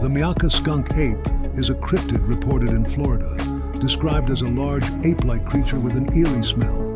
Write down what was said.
The Myakka skunk ape is a cryptid reported in Florida, described as a large ape-like creature with an eerie smell.